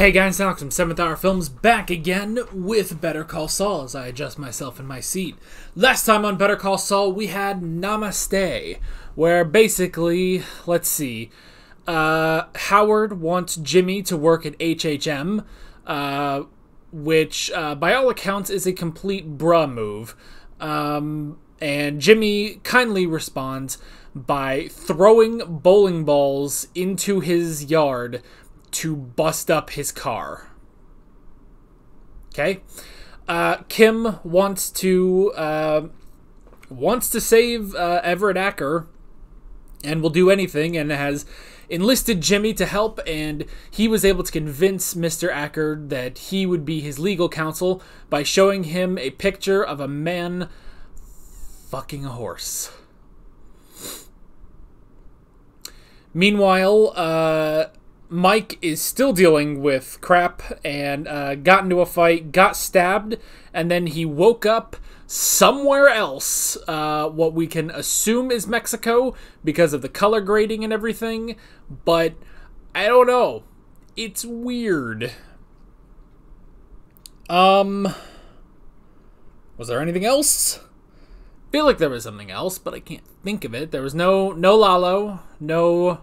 Hey guys, Alex from 7th Hour Films back again with Better Call Saul as I adjust myself in my seat. Last time on Better Call Saul, we had Namaste, where basically, let's see, uh, Howard wants Jimmy to work at HHM, uh, which uh, by all accounts is a complete bruh move. Um, and Jimmy kindly responds by throwing bowling balls into his yard to bust up his car. Okay? Uh, Kim wants to uh, wants to save uh, Everett Acker and will do anything and has enlisted Jimmy to help and he was able to convince Mr. Acker that he would be his legal counsel by showing him a picture of a man fucking a horse. Meanwhile, uh, Mike is still dealing with crap and uh, got into a fight, got stabbed, and then he woke up somewhere else, uh, what we can assume is Mexico because of the color grading and everything, but I don't know. It's weird. Um, was there anything else? feel like there was something else, but I can't think of it. There was no no Lalo, no.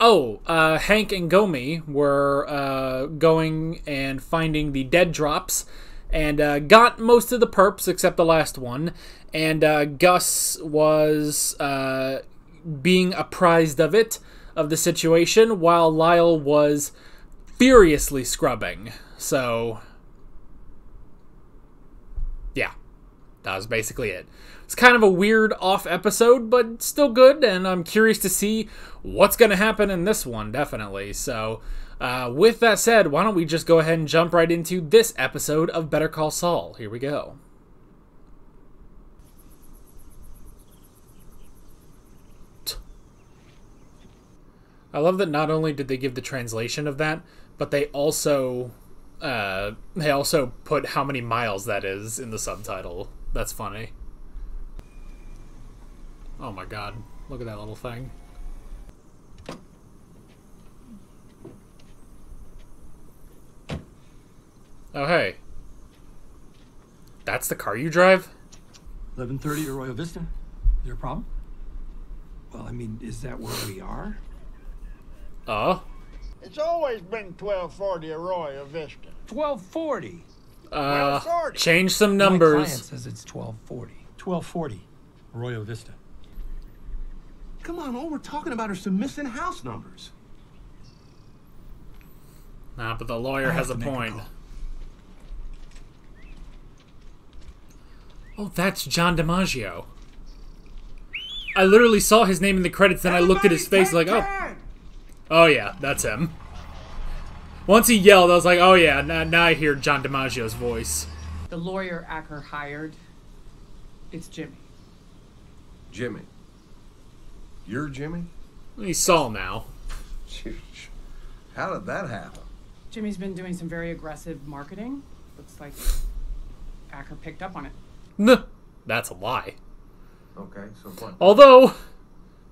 Oh, uh, Hank and Gomi were uh, going and finding the dead drops, and uh, got most of the perps except the last one. And uh, Gus was uh, being apprised of it, of the situation, while Lyle was furiously scrubbing. So, yeah, that was basically it. It's kind of a weird off episode, but still good, and I'm curious to see what's going to happen in this one, definitely. So, uh, with that said, why don't we just go ahead and jump right into this episode of Better Call Saul? Here we go. I love that not only did they give the translation of that, but they also uh, they also put how many miles that is in the subtitle. That's funny. Oh my god. Look at that little thing. Oh hey. That's the car you drive? 1130 Arroyo Vista. Is there a problem? Well, I mean, is that where we are? Oh. It's always been 1240 Arroyo Vista. 1240. Uh, 1240. change some numbers. My client numbers. says it's 1240. 1240 Arroyo Vista. Come on, all we're talking about are some missing house numbers. Nah, but the lawyer I has a have to make a point. Oh, that's John DiMaggio. I literally saw his name in the credits, then I looked at his face like, oh, oh yeah, that's him. Once he yelled, I was like, oh yeah, now, now I hear John DiMaggio's voice. The lawyer Acker hired, it's Jimmy. Jimmy. You're Jimmy? He's Saul now. How did that happen? Jimmy's been doing some very aggressive marketing. Looks like Acker picked up on it. Nuh. That's a lie. Okay, so what? Although,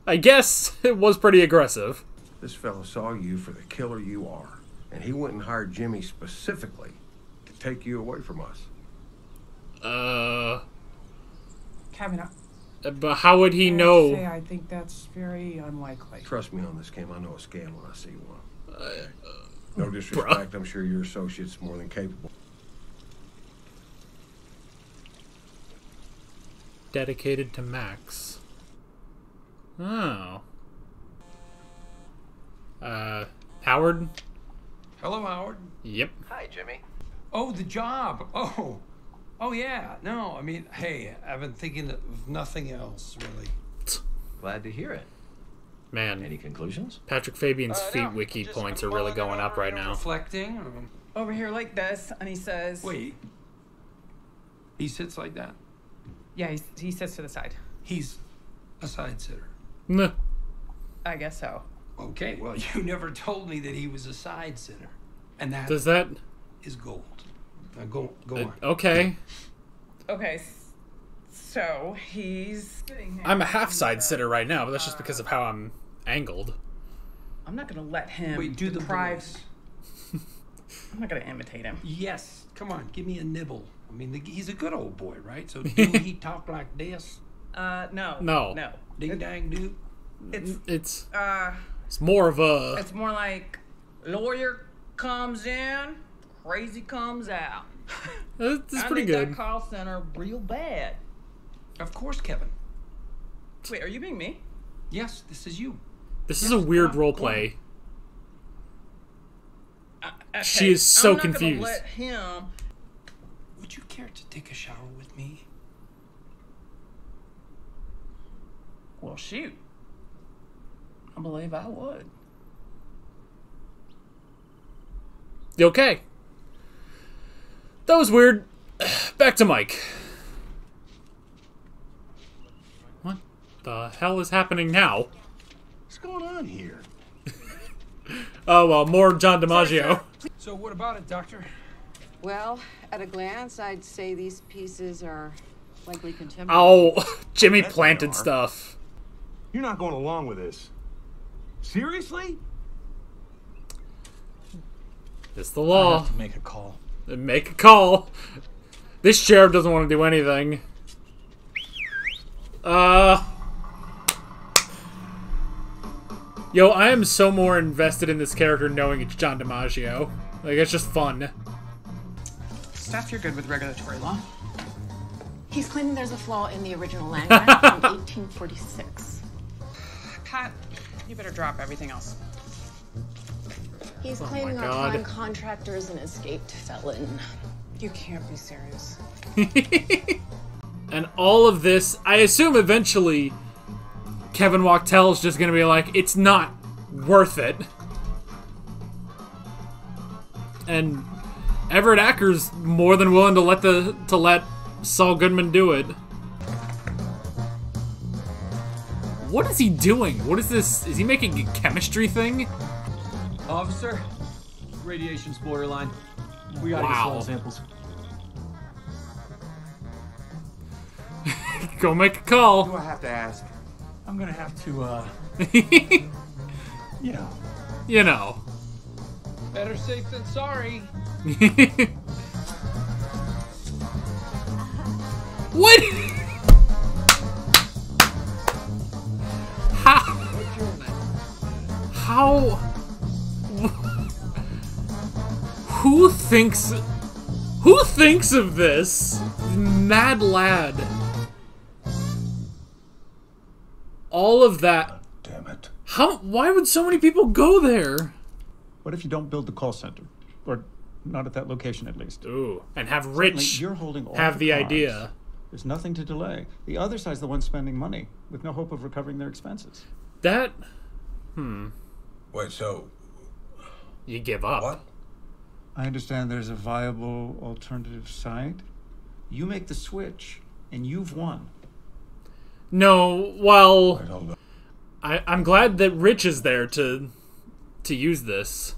I guess it was pretty aggressive. This fellow saw you for the killer you are, and he went and hired Jimmy specifically to take you away from us. Uh, Kevin, I, but how would he I know? say, I think that's very unlikely. Trust me on this, Kim. I know a scam when I see one. no disrespect. I'm sure your associate's more than capable. Dedicated to Max. Oh. Uh, Howard? Hello, Howard. Yep. Hi, Jimmy. Oh, the job. Oh. Oh, yeah. No, I mean, hey, I've been thinking of nothing else, really. Glad to hear it. Man, Any conclusions? Patrick Fabian's Uh, feet no, wiki points are really going up right now. Reflecting. um, Over here like this, and he says, Wait. He sits like that. Yeah, he's, he sits to the side. He's a side sitter. Nuh. I guess so. Okay, well, you never told me that he was a side sitter. And that is Does that? gold. Now go, go uh, on. okay. Okay, so he's. sitting I'm a half side and, uh, sitter right now, but that's just because of how I'm angled. I'm not gonna let him Wait, do the deprive. voice. I'm not gonna imitate him. Yes. Come on, give me a nibble. I mean, the, he's a good old boy, right? So do he talk like this? Uh, no. No. No. Ding dang do. It's It's uh, it's more of a it's more like lawyer comes in, crazy comes out. it's I pretty need good. That call center real bad. Of course, Kevin. Wait, are you being me? Yes, this is you. This is a weird role play. Okay, She is so I'm not confused. Gonna let him. Would you care to take a shower with me? Well, shoot. I believe I would. You okay? That was weird. Back to Mike. What the hell is happening now? What's going on here? Oh well, more John DiMaggio. So what about it, Doctor? Well, at a glance, I'd say these pieces are likely contemporary. Oh, Jimmy planted stuff. You're not going along with this. Seriously? It's the law. I have to make a call. Make a call. This sheriff doesn't want to do anything. Uh. Yo, I am so more invested in this character knowing it's John DiMaggio. Like, it's just fun. Steph, you're good with regulatory law. He's claiming there's a flaw in the original land grant from 1846. Pat, you better drop everything else. He's oh claiming our Oh prime contractor is an escaped felon. You can't be serious. And all of this, I assume eventually Kevin Wachtel's just gonna be like, it's not worth it. And Everett Acker's more than willing to let the to let Saul Goodman do it. What is he doing? What is this? Is he making a chemistry thing? Officer, radiation's borderline. We gotta Wow. get soil samples. Go make a call. Do I have to ask? I'm gonna have to, uh, you know. you know. Better safe than sorry. What? How? How? Who thinks? Who thinks of this? Mad lad. All of that. Damn it. How? Why would so many people go there? What if you don't build the call center? Or not at that location, at least. Ooh, and have Certainly, Rich you're holding all have the cards. idea. There's nothing to delay. The other side's the one spending money with no hope of recovering their expenses. That Hmm. Wait, so you give up. what? I understand there's a viable alternative site. You make the switch, and you've won. No, well. Wait. I, I'm glad that Rich is there to to use this.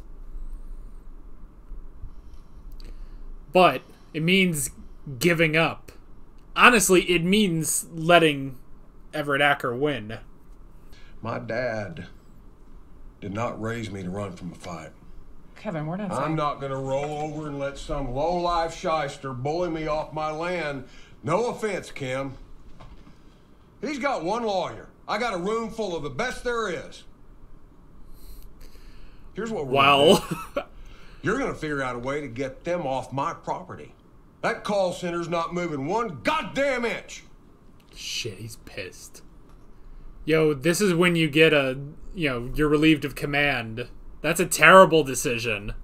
But it means giving up. Honestly, it means letting Everett Acker win. My dad did not raise me to run from a fight. Kevin, we're not I'm saying. not gonna roll over and let some low-life shyster bully me off my land. No offense, Kim. He's got one lawyer. I got a room full of the best there is. Here's what we're gonna. Well, You're gonna figure out a way to get them off my property. That call center's not moving one goddamn inch. shit, he's pissed. Yo, this is when you get a, you know, you're relieved of command. That's a terrible decision.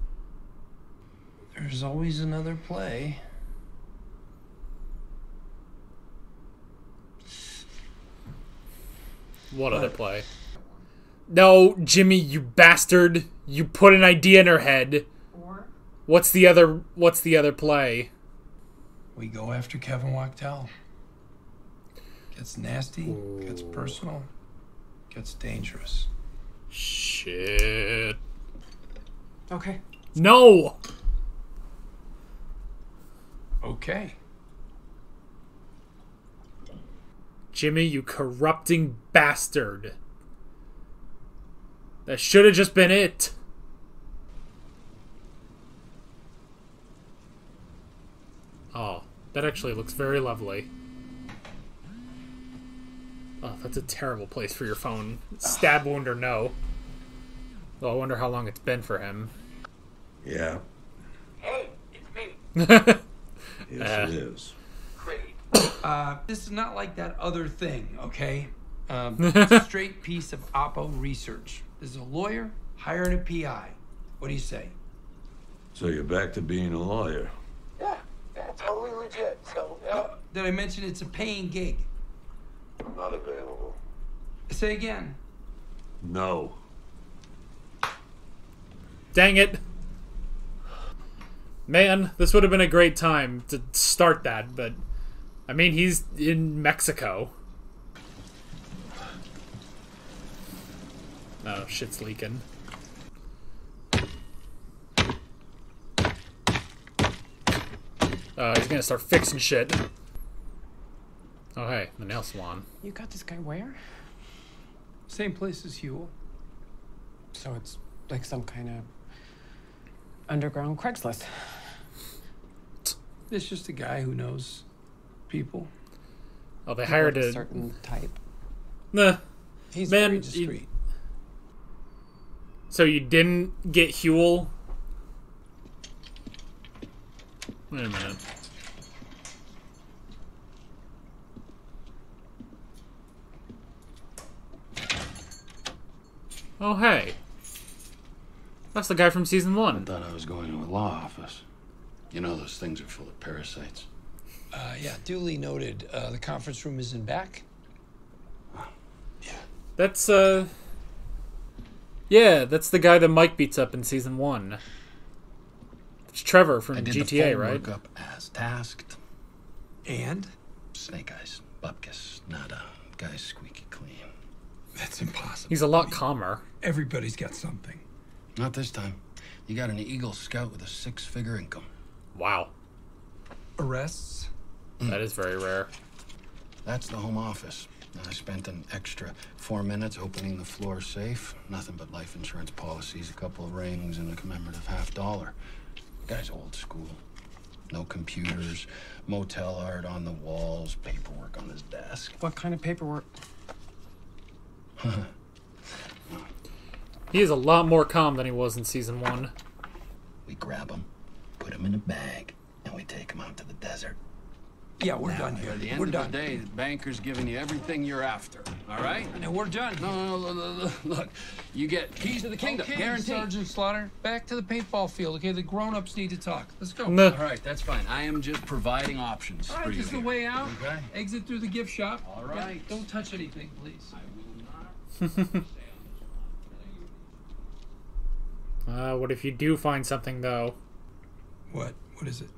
There's always another play. What other play? No, Jimmy, you bastard. You put an idea in her head. Or What's the other what's the other play? We go after Kevin Wachtel. Gets nasty, gets personal, gets dangerous. Shit. okay. No. Okay. Jimmy, you corrupting bastard. That should have just been it. Oh, that actually looks very lovely. Oh, that's a terrible place for your phone. Stab wound or no. Well, I wonder how long it's been for him. Yeah. Hey, it's me. Yes, Uh. it is. Uh, this is not like that other thing, okay? Um, it's a straight piece of Oppo research. This is a lawyer hiring a PI. What do you say? So you're back to being a lawyer. Yeah, yeah, totally legit. So, uh, did I mention it's a paying gig? Not available. Say again. No. Dang it. Man, this would have been a great time to start that, but I mean, he's in Mexico. Oh, shit's leaking. Uh, he's gonna start fixing shit. Oh, hey, the nail salon. You got this guy where? Same place as Huell. So it's like some kind of underground Craigslist. It's just a guy who knows people. Oh, they hired of a. a certain type. Nah. He's Man, very you- So you didn't get Huell? Wait a minute. Oh, hey. That's the guy from season one. I Thought I was going to a law office. You know those things are full of parasites. Uh, yeah, duly noted. Uh, the conference room is in back. Yeah. That's, uh. Yeah, that's the guy that Mike beats up in season one. It's Trevor from I did the GTA, phone right? workup as tasked. And? Snake eyes, bupkis, nada. Guy's squeaky clean. That's impossible. He's a lot calmer. Everybody's got something. Not this time. You got an Eagle Scout with a six-figure income. Wow. Arrests? Hmm. That is very rare. That's the home office. I spent an extra four minutes opening the floor safe. Nothing but life insurance policies, a couple of rings, and a commemorative half dollar. The Guy's old school. No computers, motel art on the walls, paperwork on his desk. What kind of paperwork? He is a lot more calm than he was in season one. We grab him, put him in a bag, and we take him out to the desert. Yeah, we're done here. At the end we're of done. the day, the banker's giving you everything you're after. All right? No, we're done. No, no, no, no, no, look. You get keys to the kingdom, Okay, guaranteed. Sergeant Slaughter. Back to the paintball field. Okay, the grown-ups need to talk. Let's go. No. All right, that's fine. I am just providing options All for you this is the way out. Okay. Exit through the gift shop. All right. Yeah, don't touch anything, please. Uh, what if you do find something, though? What? What is it?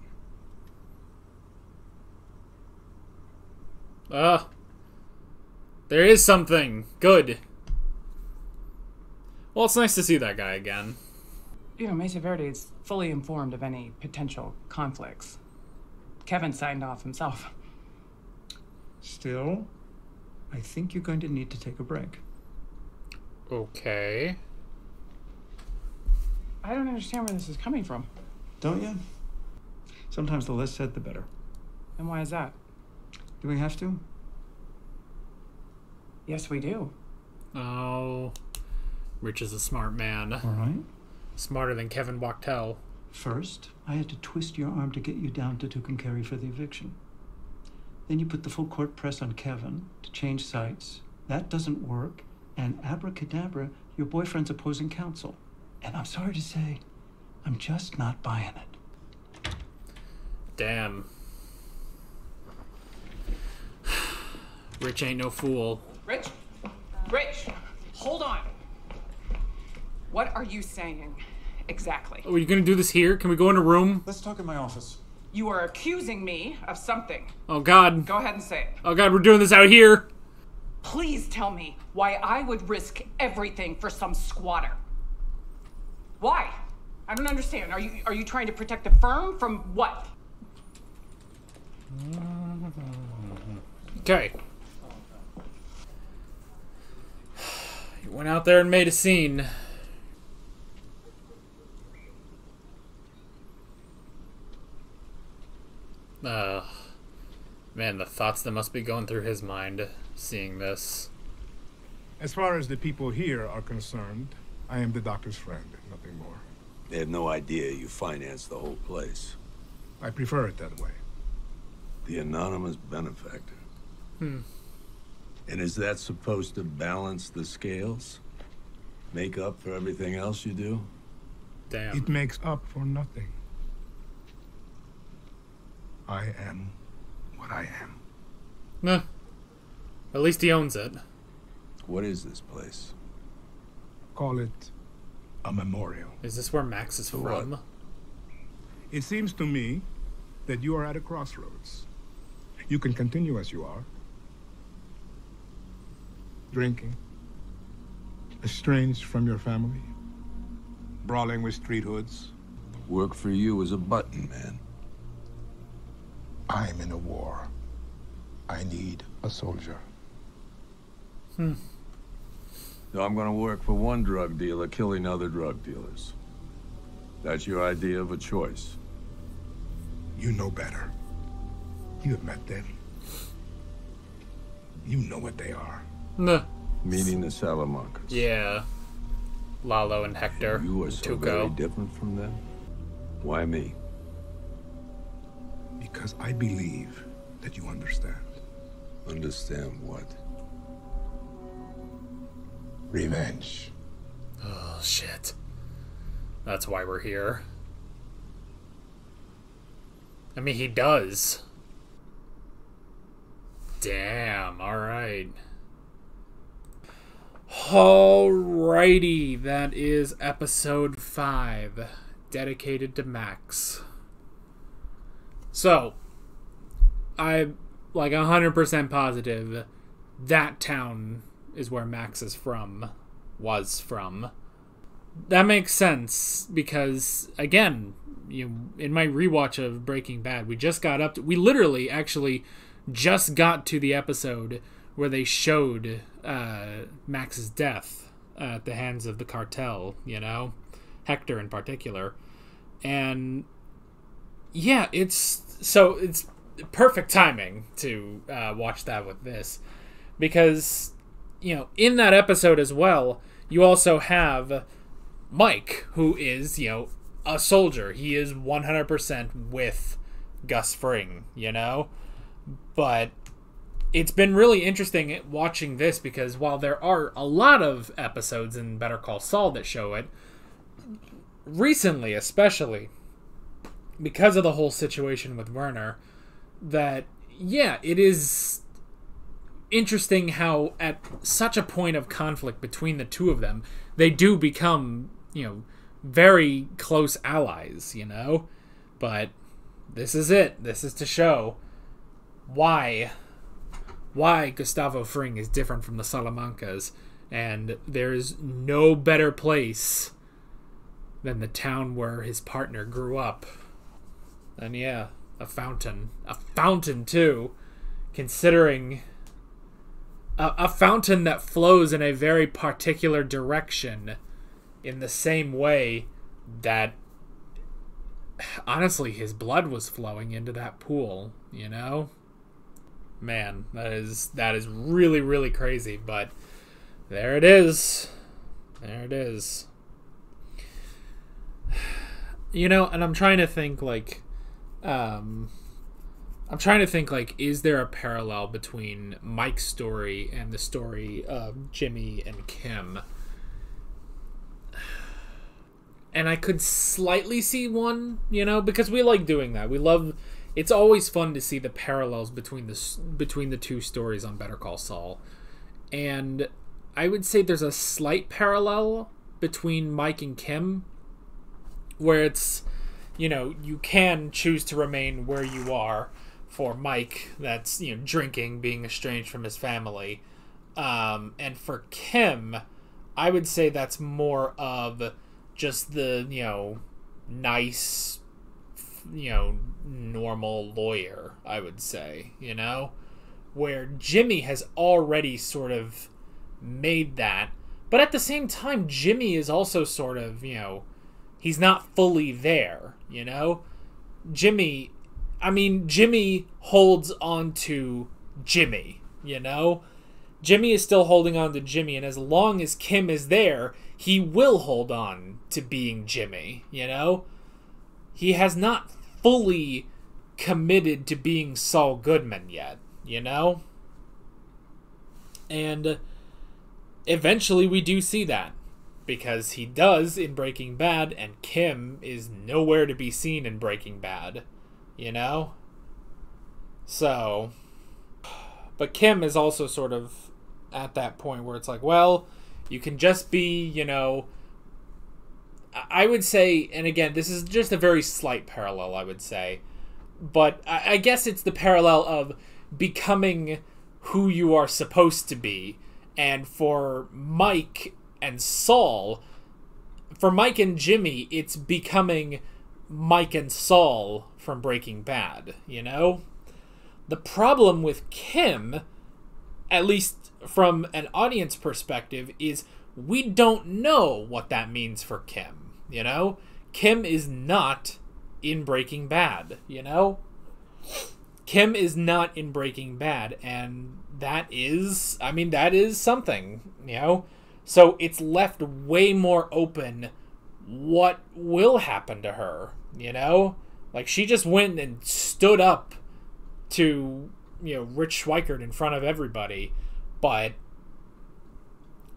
Ah. there is something. Good. Well, it's nice to see that guy again. You know, Mesa Verde is fully informed of any potential conflicts. Kevin signed off himself. Still, I think you're going to need to take a break. Okay. I don't understand where this is coming from. Don't you? Sometimes the less said, the better. And why is that? Do we have to? Yes, we do. Oh. Rich is a smart man. All right. Smarter than Kevin Wachtel. First, I had to twist your arm to get you down to Tucumcari for the eviction. Then you put the full court press on Kevin to change sites. That doesn't work. And abracadabra, your boyfriend's opposing counsel. And I'm sorry to say, I'm just not buying it. Damn. Rich ain't no fool. Rich? Rich! Hold on. What are you saying exactly? Oh, are you gonna do this here? Can we go in a room? Let's talk in my office. You are accusing me of something. Oh god. Go ahead and say it. Oh god, we're doing this out here. Please tell me why I would risk everything for some squatter. Why? I don't understand. Are you are you trying to protect the firm from what? Okay. You went out there and made a scene. Uh, man, the thoughts that must be going through his mind seeing this. As far as the people here are concerned, I am the doctor's friend, nothing more. They have no idea you financed the whole place. I prefer it that way. The anonymous benefactor. Hmm. And is that supposed to balance the scales? Make up for everything else you do? Damn. It makes up for nothing. I am what I am. Nah. At least he owns it. What is this place? Call it a memorial. Is this where Max is For from? what? It seems to me that you are at a crossroads. You can continue as you are. Drinking. Estranged from your family. Brawling with street hoods. Work for you as a button man. I'm in a war. I need a soldier. Hmm. So I'm gonna work for one drug dealer killing other drug dealers. That's your idea of a choice. You know better. You have met them. You know what they are. Nah. Meeting the Salamancas. Yeah. Lalo and Hector. You are and so very different from them. Why me? Because I believe that you understand. Understand what? Revenge. Oh, shit. That's why we're here. I mean, he does. Damn, alright. Alrighty, that is episode 5, dedicated to Max. So, I'm like 100% positive that town is where Max is from, was from. That makes sense because, again, you in my rewatch of Breaking Bad, we just got up to, we literally actually just got to the episode where they showed uh, Max's death at the hands of the cartel, you know, Hector in particular. And yeah, it's so it's perfect timing to uh, watch that with this because you know in that episode as well you also have mike who is you know a soldier. He is 100% with gus fring you know? But it's been really interesting watching this because while there are a lot of episodes in better call saul that show it recently especially because of the whole situation with werner that yeah it is interesting how at such a point of conflict between the two of them they do become you know very close allies you know? But this is it. This is to show why why Gustavo Fring is different from the Salamancas. And there's no better place than the town where his partner grew up. And yeah a fountain a fountain too considering a, fountain that flows in a very particular direction in the same way that honestly his blood was flowing into that pool you know? Man that is that is really really crazy but there it is. There it is. You know and i'm trying to think like um I'm trying to think like is there a parallel between Mike's story and the story of Jimmy and Kim? And I could slightly see one, you know, because we like doing that. We love it's always fun to see the parallels between the between the two stories on Better Call Saul. And I would say there's a slight parallel between Mike and Kim where it's you know, you can choose to remain where you are for Mike, that's, you know, drinking, being estranged from his family. Um, and for Kim, I would say that's more of just the, you know, nice, you know, normal lawyer, I would say, you know? Where Jimmy has already sort of made that. But at the same time, Jimmy is also sort of, you know, he's not fully there, you know? Jimmy I mean, Jimmy holds on to Jimmy, you know? Jimmy is still holding on to Jimmy, and as long as Kim is there, he will hold on to being Jimmy, you know? He has not fully committed to being Saul Goodman yet, you know? And eventually we do see that because he does in Breaking Bad, and Kim is nowhere to be seen in Breaking Bad, you know? So, but Kim is also sort of at that point where it's like, well, you can just be, you know, I would say, and again, this is just a very slight parallel, I would say, but I guess it's the parallel of becoming who you are supposed to be. And for Mike and Saul, for Mike and Jimmy, it's becoming Mike and Saul from Breaking Bad, you know? The problem with Kim, at least from an audience perspective, is we don't know what that means for Kim, you know? Kim is not in Breaking Bad, you know? Kim is not in Breaking Bad, and that is, I mean, that is something, you know? So it's left way more open what will happen to her, you know? Like, she just went and stood up to, you know, Rich Schweikert in front of everybody, but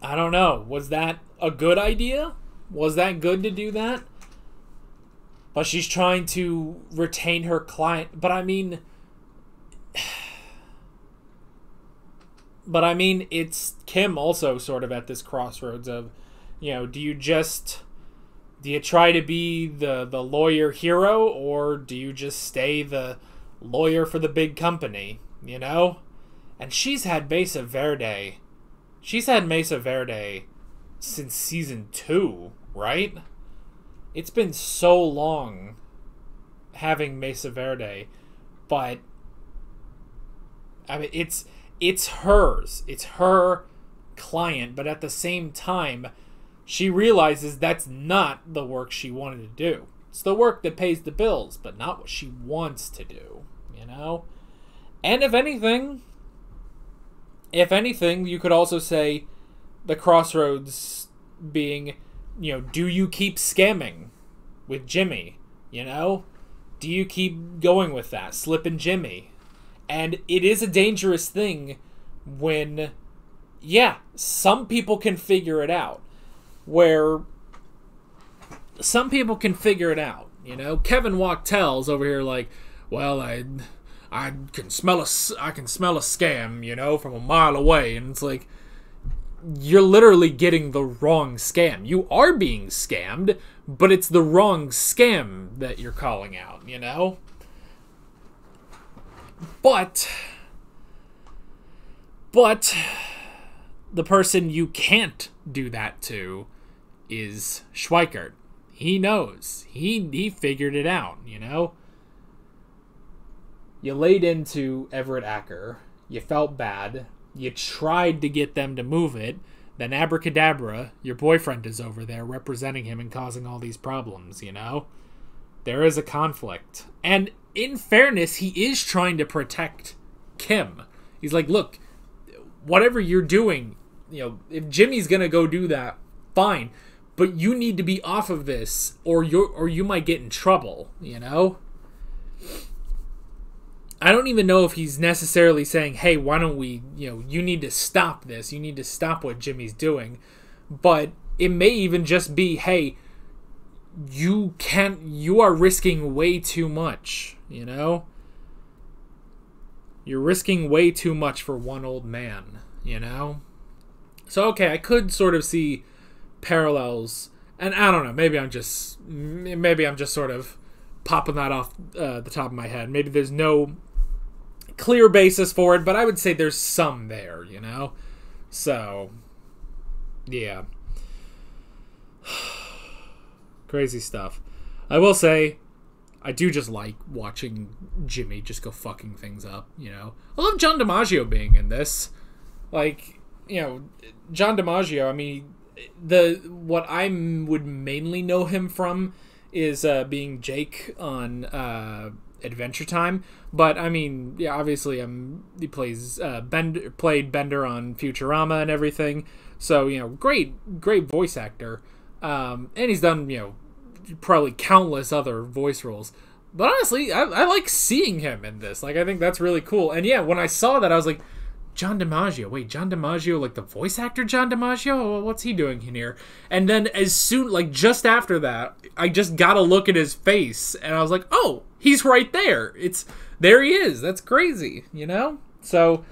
I don't know. Was that a good idea? Was that good to do that? But she's trying to retain her client. But I mean, but I mean, it's Kim also sort of at this crossroads of, you know, do you just do you try to be the the lawyer hero or do you just stay the lawyer for the big company, you know? And she's had Mesa Verde. She's had Mesa Verde since season 2, right? It's been so long having Mesa Verde, but I mean it's it's hers. It's her client, but at the same time, she realizes that's not the work she wanted to do. It's the work that pays the bills, but not what she wants to do, you know? And if anything, if anything, you could also say the crossroads being, you know, do you keep scamming with Jimmy? You know? Do you keep going with that? Slipping Jimmy? And it is a dangerous thing when, yeah, some people can figure it out. Where some people can figure it out. You know, Kevin Wachtel's over here like, well, I, I can smell a, I can smell a scam, you know, from a mile away, and it's like, you're literally getting the wrong scam. You are being scammed, but it's the wrong scam that you're calling out, you know? But but the person you can't do that to is Schweikert. He knows. He he figured it out, you know? You laid into Everett Acker. You felt bad. You tried to get them to move it. Then Abracadabra, your boyfriend is over there representing him and causing all these problems, you know? There is a conflict. And in fairness, he is trying to protect Kim. He's like, look, whatever you're doing, you know, if Jimmy's gonna go do that, fine. But you need to be off of this or you or you might get in trouble, you know? I don't even know if he's necessarily saying, "Hey, why don't we, you know, you need to stop this. You need to stop what Jimmy's doing." But it may even just be, "Hey, you can't you are risking way too much, you know? You're risking way too much for one old man, you know? So okay, I could sort of see parallels and I don't know, maybe I'm just maybe I'm just sort of popping that off uh, the top of my head. Maybe there's no clear basis for it, but I would say there's some there, you know? So, yeah. Crazy stuff. I will say, I do just like watching Jimmy just go fucking things up, you know? I love John DiMaggio being in this. Like, you know, John DiMaggio, I mean, the what I would mainly know him from is uh, being Jake on uh, Adventure Time. But I mean, yeah, obviously, um, he plays uh, Bend played Bender on Futurama and everything. So you know, great, great voice actor, um, and he's done you know probably countless other voice roles. But honestly, I, I like seeing him in this. Like, I think that's really cool. And yeah, when I saw that, I was like, John DiMaggio. Wait, John DiMaggio, like the voice actor John DiMaggio? What's he doing in here? And then as soon, like just after that, I just got to look at his face, and I was like, oh, he's right there. It's there he is. That's crazy, you know. So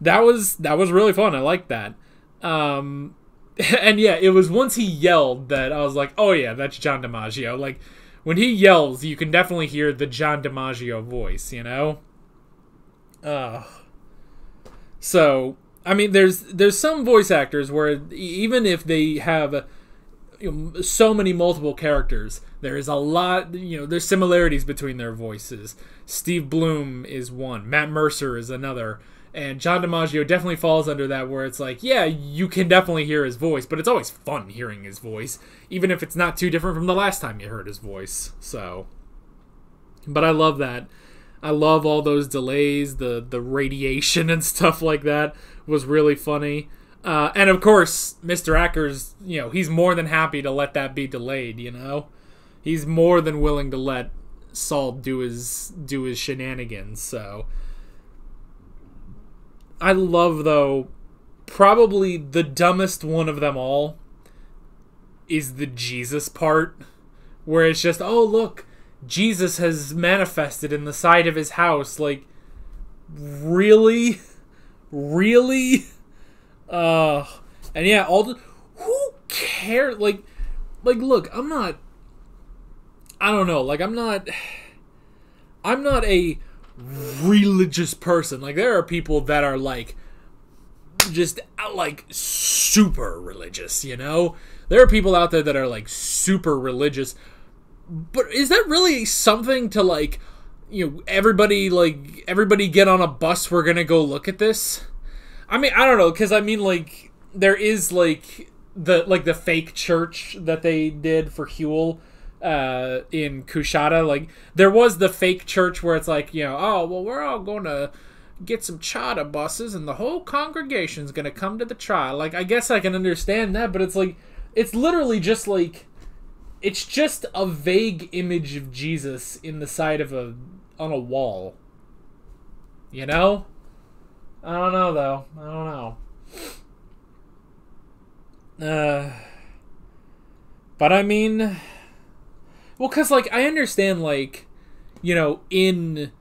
that was that was really fun. I like that. Um, and yeah, it was once he yelled that I was like, oh yeah, that's John DiMaggio. Like when he yells, you can definitely hear the John DiMaggio voice, you know? Uh so, I mean there's there's some voice actors where even if they have uh, you know, so many multiple characters, there is a lot, you know, there's similarities between their voices. Steve Blum is one, Matt Mercer is another, and John DiMaggio definitely falls under that where it's like, yeah, you can definitely hear his voice, but it's always fun hearing his voice, even if it's not too different from the last time you heard his voice. So, but I love that. I love all those delays, the the radiation and stuff like that was really funny. Uh, and of course, Mr. Ackers, you know, he's more than happy to let that be delayed. You know, he's more than willing to let Saul do his do his shenanigans. So I love though probably the dumbest one of them all is the Jesus part where it's just oh look Jesus has manifested in the side of his house like really really uh and yeah all the who cares like like look I'm not I don't know like I'm not I'm not a religious person. Like there are people that are like just like super religious, you know? There are people out there that are like super religious. But is that really something to like you know, everybody like everybody get on a bus we're to go look at this? I mean, I don't know cuz I mean like there is like the like the fake church that they did for Huell uh, in Coushatta. Like there was the fake church where it's like, you know, oh well, we're all going to get some chata buses, and the whole congregation's going to come to the trial. Like I guess I can understand that, but it's like it's literally just like it's just a vague image of Jesus in the side of a on a wall. You know? I don't know though. I don't know. Uh but I mean well, cause like I understand, like you know, in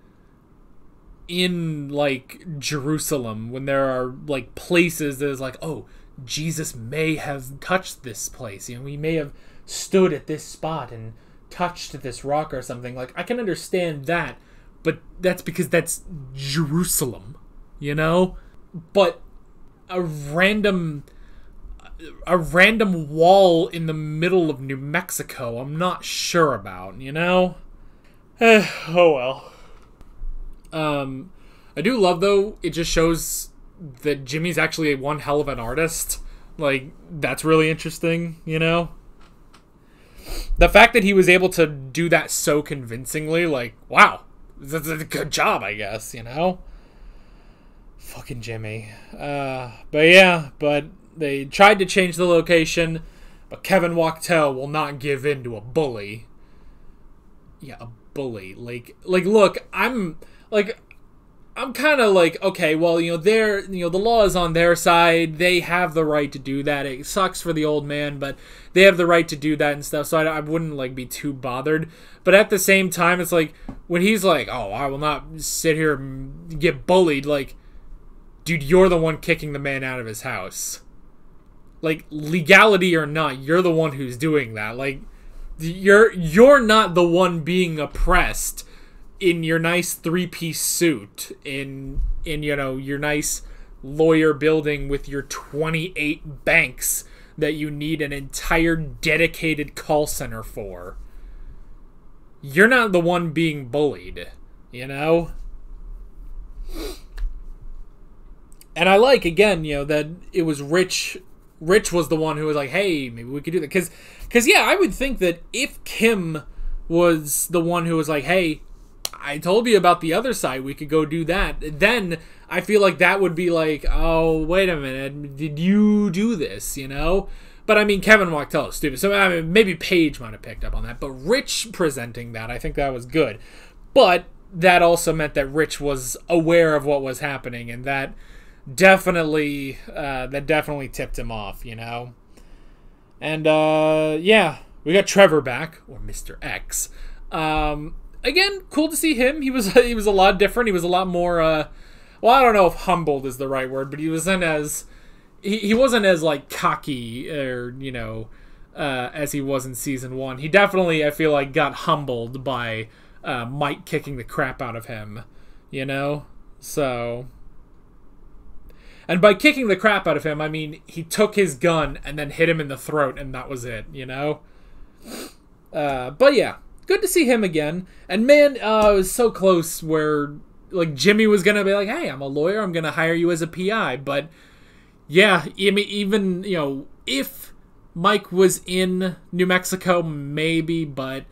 in like Jerusalem, when there are like places that is like, oh, Jesus may have touched this place. You know, he may have stood at this spot and touched this rock or something. Like I can understand that, but that's because that's Jerusalem, you know. But a random a random wall in the middle of New Mexico. I'm not sure about, you know. Eh, oh well. Um, I do love though. It just shows that Jimmy's actually one hell of an artist. Like that's really interesting, you know. The fact that he was able to do that so convincingly, like, wow, that's a good job, I guess, you know. Fucking Jimmy. Uh, but yeah, but they tried to change the location, but Kevin Wachtel will not give in to a bully. Yeah, a bully. Like like look, I'm like I'm kind of like, okay, well, you know, they're, you know, the law is on their side. They have the right to do that. It sucks for the old man, but they have the right to do that and stuff. So I, I wouldn't like be too bothered. But at the same time, it's like when he's like, "Oh, I will not sit here and get bullied." Like, dude, you're the one kicking the man out of his house like legality or not, you're the one who's doing that. Like you're you're not the one being oppressed in your nice three-piece suit in in you know your nice lawyer building with your 28 banks that you need an entire dedicated call center for. You're not the one being bullied, you know? And I like again, you know, that it was Rich Rich was the one who was like, "Hey, maybe we could do that." Because, because yeah, I would think that if Kim was the one who was like, "Hey, I told you about the other side. We could go do that." Then I feel like that would be like, "Oh, wait a minute. Did you do this?" You know? But I mean, Kevin Wachtel is stupid. So I mean, maybe Paige might have picked up on that. But Rich presenting that, I think that was good. But that also meant that Rich was aware of what was happening, and that definitely uh, that definitely tipped him off. You know. And uh, yeah, we got Trevor back, or Mister X. Um, again, cool to see him. He was he was a lot different. He was a lot more. Uh, well, I don't know if humbled is the right word, but he wasn't as he, he wasn't as like cocky or you know uh, as he was in season one. He definitely I feel like got humbled by uh, Mike kicking the crap out of him. You know, so. And by kicking the crap out of him, I mean he took his gun and then hit him in the throat, and that was it, you know? Uh, but yeah, good to see him again. And man, uh, it was so close where, like, Jimmy was gonna be like, hey, I'm a lawyer, I'm gonna hire you as a PI. But yeah, I mean, even, you know, if Mike was in New Mexico, maybe, but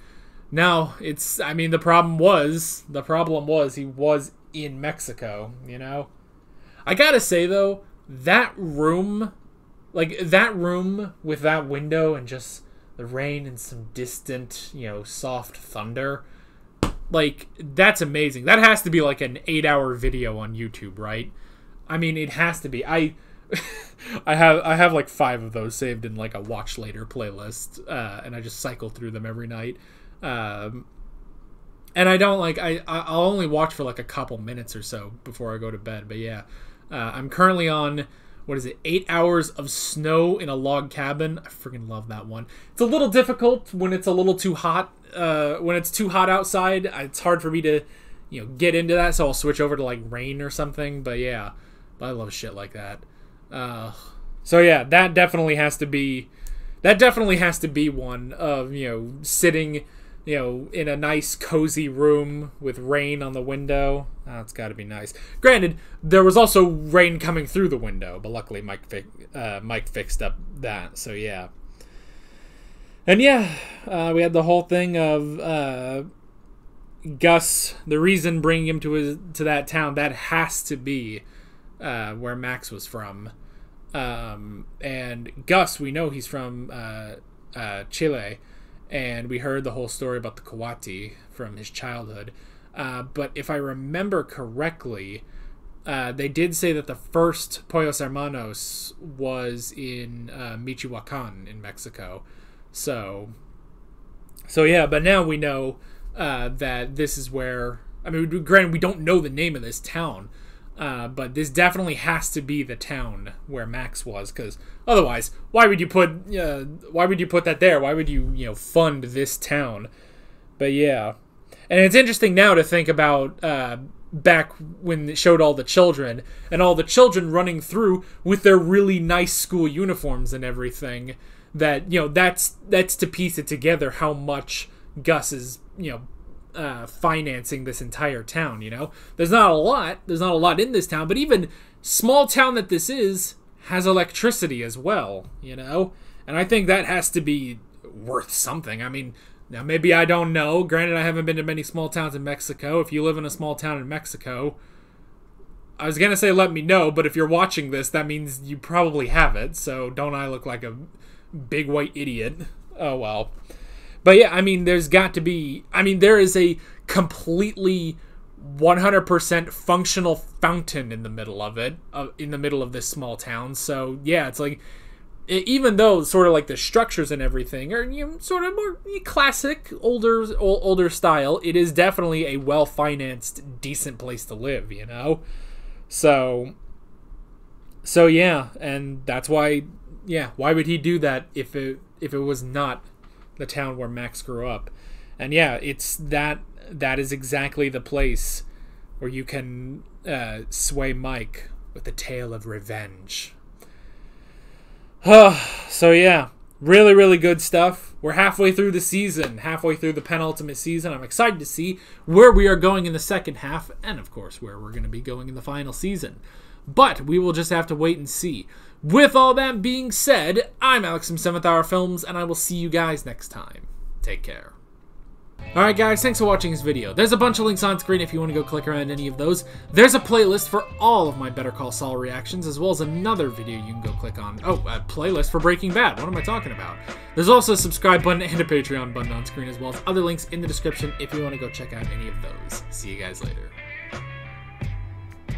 no, it's, I mean, the problem was, the problem was he was in Mexico, you know? I gotta say though, that room, like that room with that window and just the rain and some distant, you know, soft thunder, like that's amazing. That has to be like an eight-hour video on YouTube, right? I mean, it has to be. I, I have I have like five of those saved in like a watch later playlist, uh, and I just cycle through them every night. Um, and I don't like I I'll only watch for like a couple minutes or so before I go to bed. But yeah, uh, I'm currently on what is it? Eight hours of snow in a log cabin. I freaking love that one. It's a little difficult when it's a little too hot. Uh, when it's too hot outside, it's hard for me to you know get into that. So I'll switch over to like rain or something. But yeah, but I love shit like that. Uh, so yeah, that definitely has to be. That definitely has to be one of you know sitting you know, in a nice cozy room with rain on the window. Oh, it's got to be nice. Granted, there was also rain coming through the window, but luckily Mike fi- uh, Mike fixed up that. So yeah. And yeah, uh, we had the whole thing of uh, Gus. The reason bringing him to his to that town that has to be uh, where Max was from. Um, and Gus, we know he's from uh, uh, Chile and we heard the whole story about the coati from his childhood. Uh, but if I remember correctly, uh, they did say that the first Pollos Hermanos was in uh, Michoacan in Mexico. So, so yeah, but now we know uh, that this is where. I mean, granted, we don't know the name of this town, uh, but this definitely has to be the town where Max was, because otherwise, why would you put uh, why would you put that there? Why would you you know fund this town? But yeah, and it's interesting now to think about uh, back when it showed all the children and all the children running through with their really nice school uniforms and everything. That you know that's that's to piece it together how much Gus is you know uh, financing this entire town. You know, there's not a lot. There's not a lot in this town, but even small town that this is has electricity as well. You know, and I think that has to be worth something. I mean, now maybe I don't know. Granted, I haven't been to many small towns in Mexico. If you live in a small town in Mexico. I was gonna say let me know, but if you're watching this, that means you probably have it. So don't I look like a big white idiot? Oh well. But yeah, I mean, there's got to be. I mean, there is a completely 100% functional fountain in the middle of it, uh, in the middle of this small town. So yeah, it's like even though sort of like the structures and everything are you know, sort of more classic, older older style, it is definitely a well financed, decent place to live. You know, so so yeah, and that's why yeah, why would he do that if it if it was not the town where Max grew up. And yeah, it's that that is exactly the place where you can uh, sway Mike with the tale of revenge. so yeah, really really good stuff. We're halfway through the season, halfway through the penultimate season. I'm excited to see where we are going in the second half and of course where we're going to be going in the final season. But we will just have to wait and see. With all that being said, I'm Alex from 7th Hour Films, and I will see you guys next time. Take care. Alright guys, thanks for watching this video. There's a bunch of links on screen if you want to go click around any of those. There's a playlist for all of my Better Call Saul reactions, as well as another video you can go click on. Oh, a playlist for Breaking Bad. What am I talking about? There's also a subscribe button and a Patreon button on screen, as well as other links in the description if you want to go check out any of those. See you guys later.